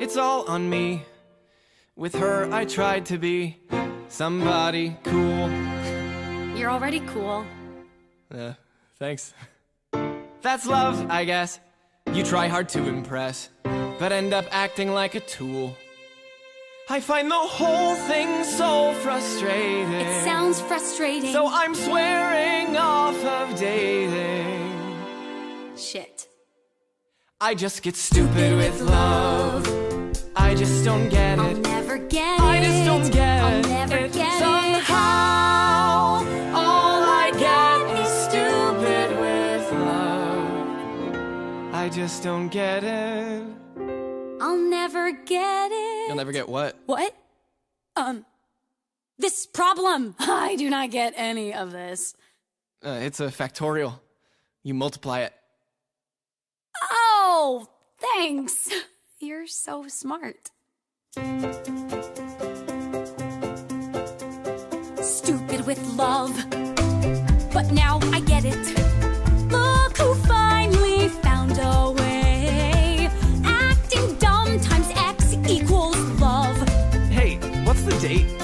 It's all on me. With her, I tried to be somebody cool. You're already cool. Uh, thanks. That's love, I guess. You try hard to impress, but end up acting like a tool. I find the whole thing so frustrating. It sounds frustrating. So I'm swearing off of dating. Shit. I just get stupid with love. I just don't get I'll it. never get I just don't get I'll never get it. get Somehow, all I get is stupid with love. I just don't get it. it. I'll never get it. You'll never get what? What? Um, this problem. I do not get any of this. Uh, it's a factorial. You multiply it. Oh, thanks. You're so smart. Stupid with love. But now I get it. Look who finally found a way. Acting dumb times X equals love. Hey, what's the date?